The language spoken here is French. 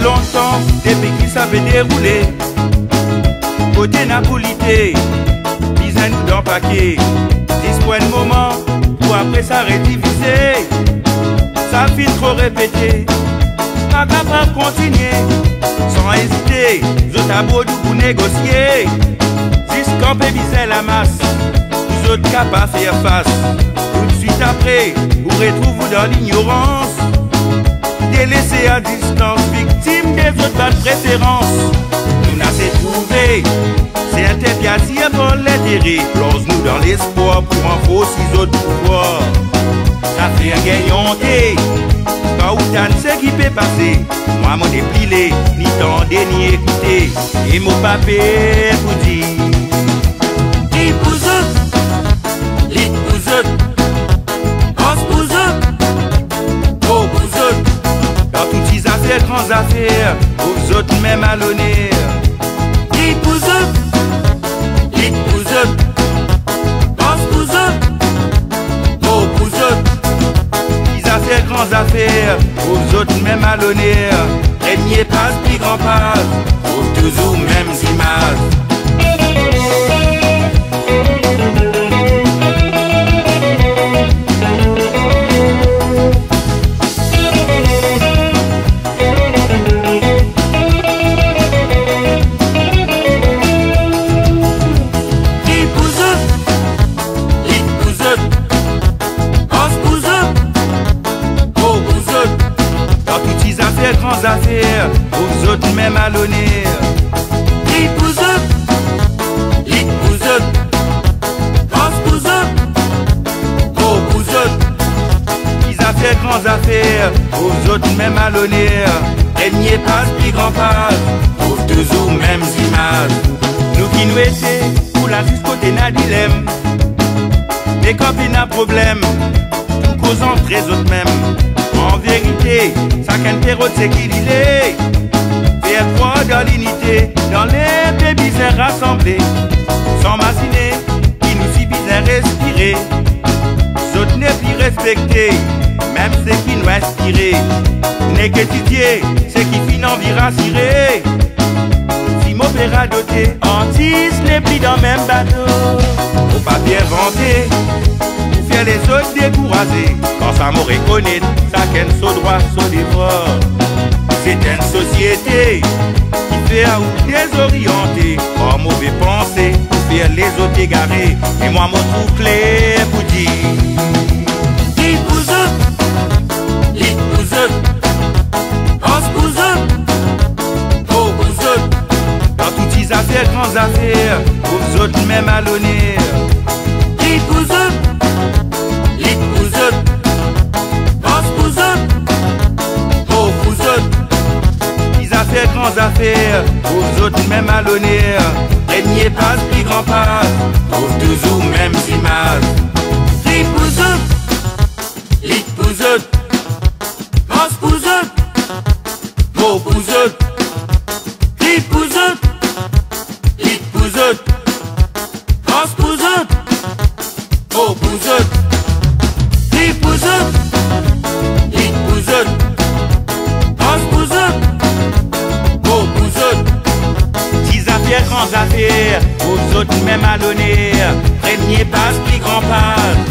longtemps, depuis qui savait dérouler. Côté napolité, disait nous dans paquet. Le moment, pour après ça rédiviser. Ça fit trop répéter, pas capable de continuer. Sans hésiter, je t'aborde pour négocier. Jusqu'en viser la masse, vous autres capables faire face. Tout de suite après, vous retrouvez dans l'ignorance. Délaissé à distance, victime des autres bas de préférence. Nous n'avons trouvé, c'est un tel plaisir pour l'intérêt. Plonge-nous dans l'espoir pour un faux ciseau de pouvoir. Ça fait un gagnanté, pas où t'as ce qui peut passer. Moi, mon dépilé, ni tendez ni écouter. Et mon papé vous dit. Affaires, grandes affaires, vous autres même à l'honneur. les bouseux, les affaires, grandes affaires, vous autres même à l'honneur. Premier passe, puis grand passe, toujours mêmes images. Grandes affaires, vous autres même à l'honneur. les bouseux, les bouseux, os bouseux, Oh, vous autres, les affaires, grandes affaires, vous autres même à l'honneur. Premier passe, puis grand passe, trouve toujours mêmes images. Nous qui nous étions, pour la jusqu'au n'a dilemme. Mais quand il y a problème, tout causant très autres. En vérité, qu'un terreau c'est qu'il il est. Faire croire dans l'unité, dans les bizarres rassemblés. Sans machiner, qui nous si bien respirer. D'autres n'est plus respecté, même ceux qui nous inspirent. N'est qu'étudier, ceux qui finissent envie rassurer. Si mauvais doté, antis n'est plus dans même bateau. Faut pas bien vanter, les autres décourager. Quand ça m'aurait connaît, ça qu'un saut droit, saut dévore. C'est une société qui fait à ou désorienter. Par mauvais pensée, pour faire les autres égarés. Et moi, mon trou clair pour dire. Oh, vous autres, dans toutes affaires, grandes affaires, vous autres même à l'honneur. Vous autres même à l'honneur. Premier passe, puis grand passe, trouve toujours mêmes images. les bouseux, les bouseux, os bouseux, Oh, vous autres même à l'honneur. Premier passe, puis grand passe,